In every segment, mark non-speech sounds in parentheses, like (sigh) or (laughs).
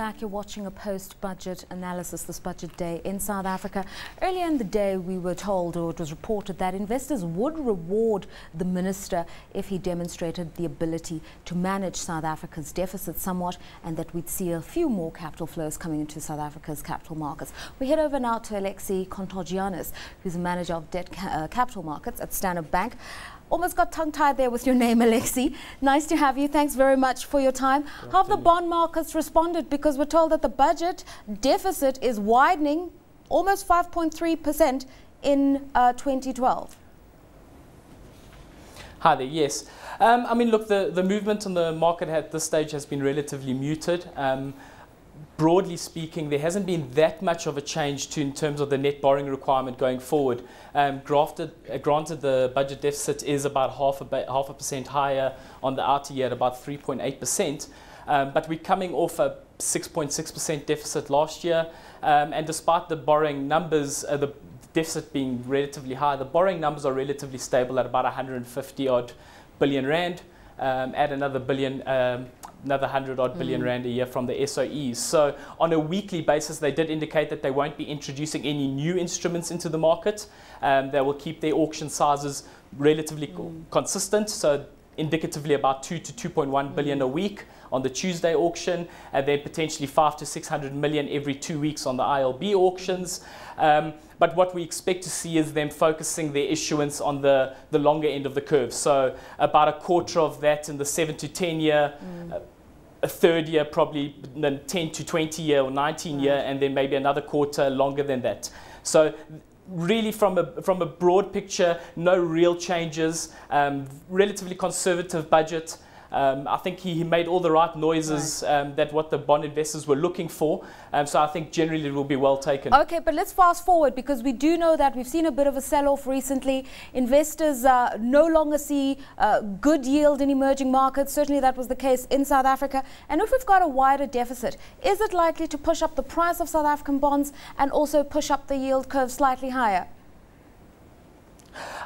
back. You're watching a post-budget analysis this budget day in South Africa. Earlier in the day, we were told, or it was reported, that investors would reward the minister if he demonstrated the ability to manage South Africa's deficit somewhat, and that we'd see a few more capital flows coming into South Africa's capital markets. We head over now to Alexi Contagianis, who's the manager of debt ca uh, capital markets at Standard Bank. Almost got tongue tied there with your name, (laughs) Alexi. Nice to have you. Thanks very much for your time. How have the bond markets responded? Because we're told that the budget deficit is widening almost 5.3% in uh, 2012. Hi there, yes. Um, I mean, look, the, the movement on the market at this stage has been relatively muted. Um, broadly speaking, there hasn't been that much of a change to in terms of the net borrowing requirement going forward. Um, grafted, uh, granted, the budget deficit is about half a, half a percent higher on the outer year at about 3.8%, um, but we're coming off a 6.6% deficit last year, um, and despite the borrowing numbers, uh, the deficit being relatively high, the borrowing numbers are relatively stable at about 150 odd billion rand. Um, add another billion um, another 100 odd billion mm. rand a year from the SOEs. So on a weekly basis, they did indicate that they won't be introducing any new instruments into the market. Um, they will keep their auction sizes relatively mm. consistent. So indicatively about 2 to 2.1 billion mm. a week on the Tuesday auction, and then potentially 5 to 600 million every two weeks on the ILB auctions. Um, but what we expect to see is them focusing their issuance on the, the longer end of the curve. So about a quarter of that in the 7 to 10 year, mm. uh, a third year probably the 10 to 20 year or 19 right. year, and then maybe another quarter longer than that. So really from a, from a broad picture, no real changes, um, relatively conservative budget. Um, I think he, he, made all the right noises right. Um, that what the bond investors were looking for. Um, so I think generally it will be well taken. Okay, but let's fast forward because we do know that we've seen a bit of a sell-off recently. Investors uh, no longer see uh, good yield in emerging markets. Certainly that was the case in South Africa. And if we've got a wider deficit, is it likely to push up the price of South African bonds and also push up the yield curve slightly higher?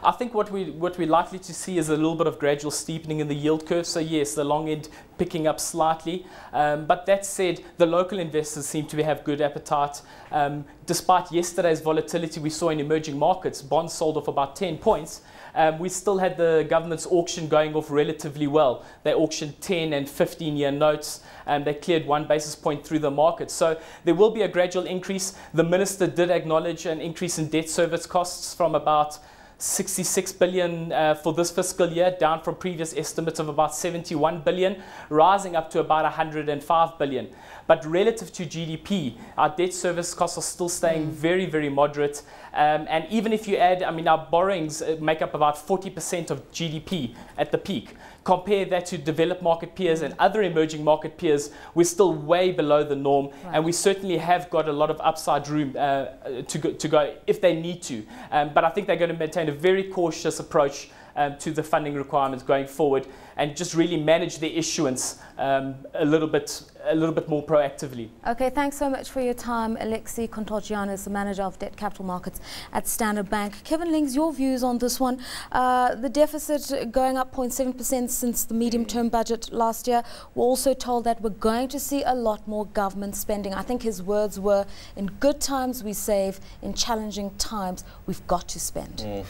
I think what, we, what we're likely to see is a little bit of gradual steepening in the yield curve. So yes, the long end picking up slightly. Um, but that said, the local investors seem to have good appetite. Um, despite yesterday's volatility we saw in emerging markets, bonds sold off about 10 points. Um, we still had the government's auction going off relatively well. They auctioned 10 and 15 year notes and they cleared one basis point through the market. So there will be a gradual increase. The minister did acknowledge an increase in debt service costs from about 66 billion uh, for this fiscal year, down from previous estimates of about 71 billion, rising up to about 105 billion. But relative to GDP, our debt service costs are still staying mm. very, very moderate. Um, and even if you add, I mean, our borrowings uh, make up about 40% of GDP at the peak. Compare that to developed market peers and other emerging market peers, we're still way below the norm. Right. And we certainly have got a lot of upside room uh, to, go, to go if they need to. Um, but I think they're going to maintain a very cautious approach um, to the funding requirements going forward and just really manage the issuance um, a little bit a little bit more proactively. Okay, thanks so much for your time, Alexi Contagianis, the manager of debt capital markets at Standard Bank. Kevin Lings, your views on this one? Uh, the deficit going up 0.7% since the medium-term budget last year. We're also told that we're going to see a lot more government spending. I think his words were, "In good times we save, in challenging times we've got to spend." Mm.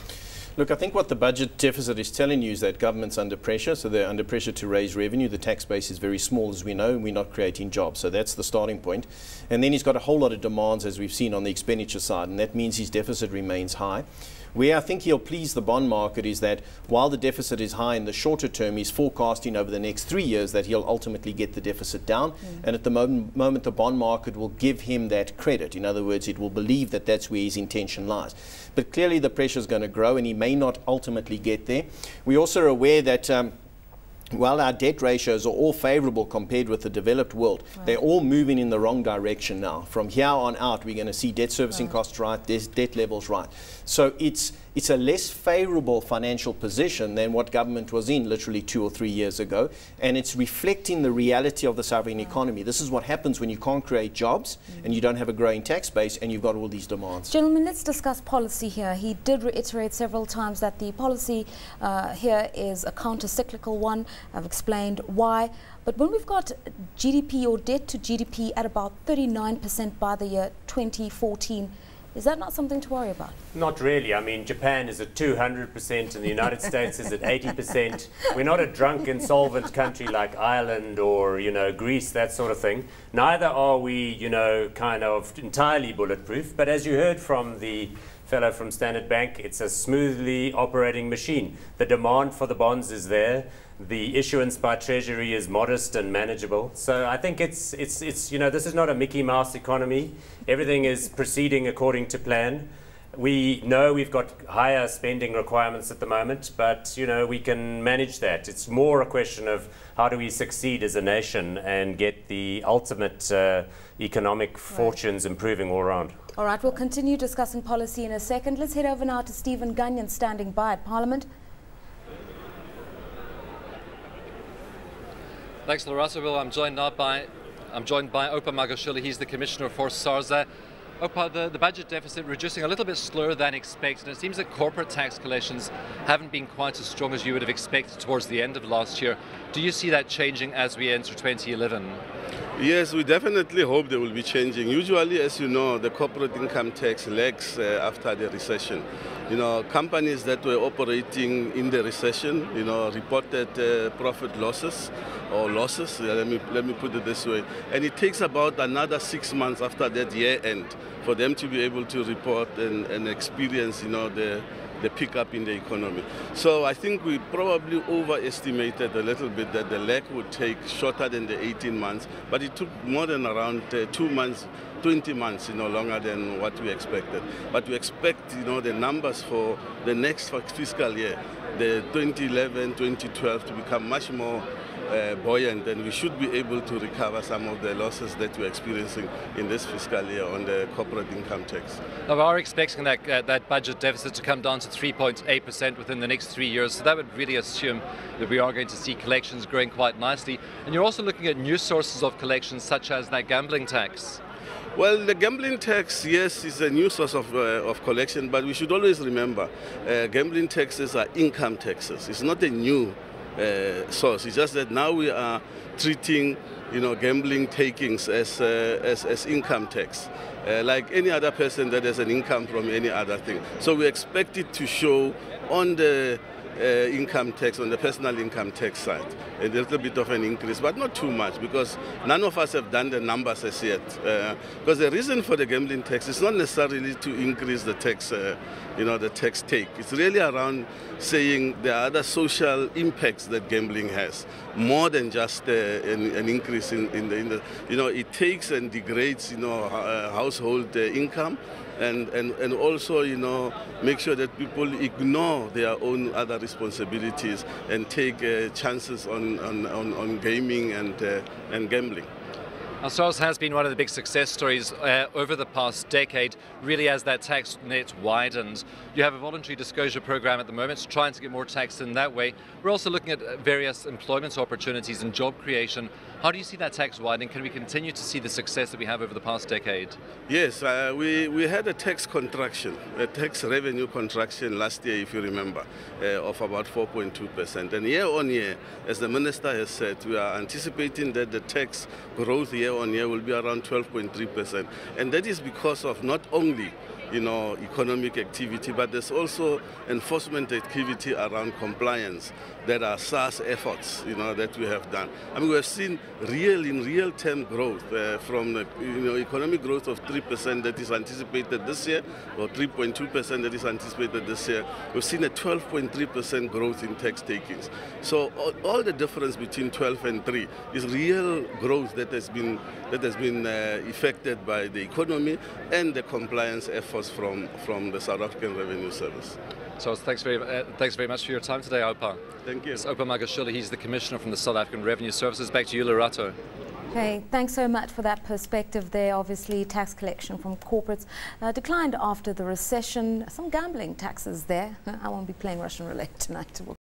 Look, I think what the budget deficit is telling you is that government's under pressure, so they're under pressure to raise revenue. The tax base is very small, as we know, and we're not creating jobs. So that's the starting point. And then he's got a whole lot of demands, as we've seen on the expenditure side, and that means his deficit remains high. Where I think he'll please the bond market is that while the deficit is high in the shorter term, he's forecasting over the next three years that he'll ultimately get the deficit down. Mm. And at the moment, moment, the bond market will give him that credit. In other words, it will believe that that's where his intention lies. But clearly the pressure is going to grow and he may not ultimately get there. We also are aware that um, while our debt ratios are all favorable compared with the developed world, right. they're all moving in the wrong direction now. From here on out, we're going to see debt servicing right. costs right, debt levels right. So it's it's a less favorable financial position than what government was in literally two or three years ago. And it's reflecting the reality of the sovereign economy. This is what happens when you can't create jobs mm. and you don't have a growing tax base and you've got all these demands. Gentlemen, let's discuss policy here. He did reiterate several times that the policy uh, here is a counter-cyclical one. I've explained why. But when we've got GDP or debt to GDP at about 39% by the year 2014, is that not something to worry about? Not really. I mean, Japan is at 200% and the United (laughs) States is at 80%. We're not a drunk, insolvent country like Ireland or, you know, Greece, that sort of thing. Neither are we, you know, kind of entirely bulletproof. But as you heard from the fellow from Standard Bank, it's a smoothly operating machine. The demand for the bonds is there the issuance by Treasury is modest and manageable. So I think it's, it's, it's, you know, this is not a Mickey Mouse economy. Everything is proceeding according to plan. We know we've got higher spending requirements at the moment, but you know we can manage that. It's more a question of how do we succeed as a nation and get the ultimate uh, economic fortunes improving all around. All right, we'll continue discussing policy in a second. Let's head over now to Stephen Gunnion standing by at Parliament. Thanks. Well, I'm joined now by I'm joined by Oupa Magashule. He's the commissioner for SARSA. Oupa, the, the budget deficit reducing a little bit slower than expected. It seems that corporate tax collections haven't been quite as strong as you would have expected towards the end of last year. Do you see that changing as we enter 2011? Yes, we definitely hope they will be changing. Usually, as you know, the corporate income tax lags uh, after the recession. You know, companies that were operating in the recession, you know, reported uh, profit losses or losses, let me, let me put it this way. And it takes about another six months after that year end for them to be able to report and, and experience, you know, the the pickup in the economy. So I think we probably overestimated a little bit that the lag would take shorter than the 18 months, but it took more than around uh, two months 20 months, you know, longer than what we expected. But we expect, you know, the numbers for the next fiscal year, the 2011, 2012, to become much more uh, buoyant and we should be able to recover some of the losses that we're experiencing in this fiscal year on the corporate income tax. Now we are expecting that, uh, that budget deficit to come down to 3.8% within the next three years, so that would really assume that we are going to see collections growing quite nicely. And you're also looking at new sources of collections such as that gambling tax. Well, the gambling tax, yes, is a new source of, uh, of collection, but we should always remember uh, gambling taxes are income taxes. It's not a new uh, source. It's just that now we are treating, you know, gambling takings as, uh, as, as income tax. Uh, like any other person that has an income from any other thing. So we expect it to show on the uh, income tax, on the personal income tax side. A little bit of an increase, but not too much because none of us have done the numbers as yet. Uh, because the reason for the gambling tax is not necessarily to increase the tax, uh, you know, the tax take. It's really around saying there are other social impacts that gambling has, more than just uh, an, an, increase in, in, the, in, the, you know, it takes and degrades, you know, uh, household uh, income and, and, and also, you know, make sure that people ignore their own other responsibilities and take uh, chances on, on, on, on, gaming and, uh, and gambling. SARS has been one of the big success stories uh, over the past decade, really as that tax net widened. You have a voluntary disclosure program at the moment, trying to get more tax in that way. We're also looking at various employment opportunities and job creation. How do you see that tax widening? Can we continue to see the success that we have over the past decade? Yes, uh, we, we had a tax contraction, a tax revenue contraction last year, if you remember, uh, of about 4.2%. And year on year, as the minister has said, we are anticipating that the tax growth year on year will be around 12.3%. And that is because of not only you know, economic activity, but there's also enforcement activity around compliance. There are SARS efforts, you know, that we have done. I mean, we have seen real, in real term growth uh, from, the, you know, economic growth of 3% that is anticipated this year, or 3.2% that is anticipated this year. We've seen a 12.3% growth in tax takings. So all, all, the difference between 12 and 3 is real growth that has been, that has been uh, effected by the economy and the compliance efforts from, from the South African Revenue Service. So thanks very, uh, thanks very much for your time today, Oupa. Thank you. It's Oupa Magashule, he's the Commissioner from the South African Revenue Services. Back to you, Lerato. Okay, thanks so much for that perspective there. Obviously, tax collection from corporates uh, declined after the recession. Some gambling taxes there. (laughs) I won't be playing Russian roulette tonight. We'll